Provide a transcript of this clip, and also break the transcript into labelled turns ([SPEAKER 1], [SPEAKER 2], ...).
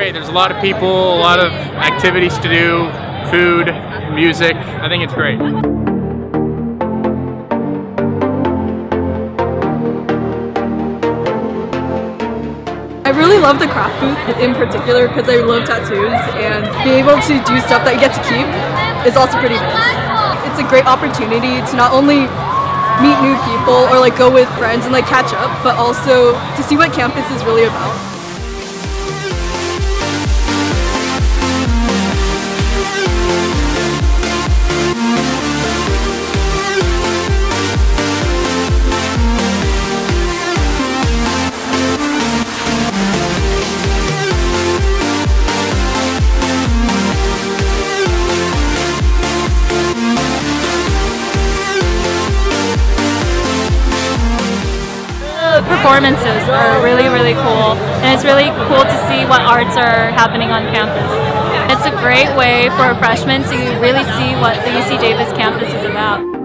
[SPEAKER 1] great. There's a lot of people, a lot of activities to do, food, music. I think it's great.
[SPEAKER 2] I really love the craft booth in particular because I love tattoos and being able to do stuff that you get to keep is also pretty nice. It's a great opportunity to not only meet new people or like go with friends and like catch up, but also to see what campus is really about.
[SPEAKER 3] Performances are really, really cool. And it's really cool to see what arts are happening on campus. It's a great way for a freshman to really see what the UC Davis campus is about.